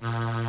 Bye.